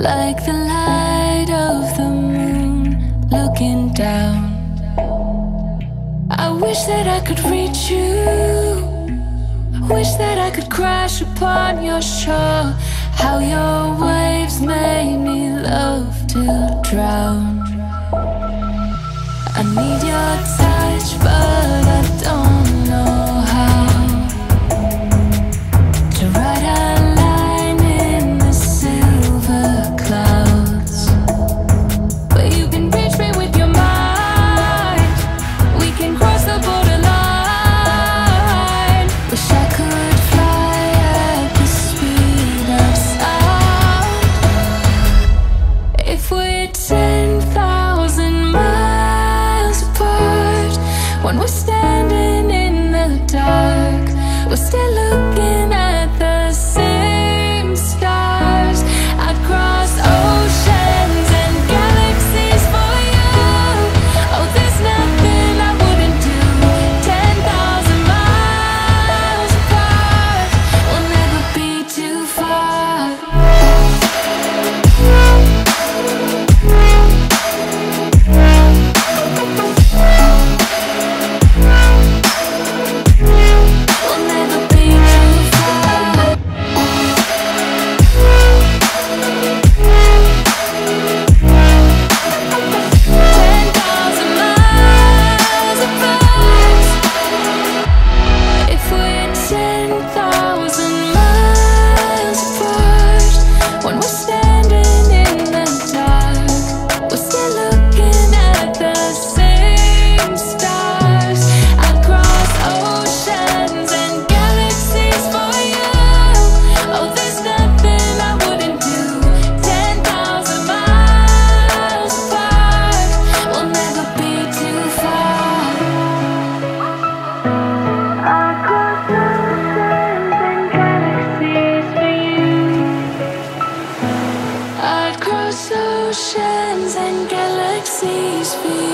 like the light of the moon looking down. I wish that I could reach you. Wish that I could crash upon your shore. How your waves made me love to drown. We're still just feel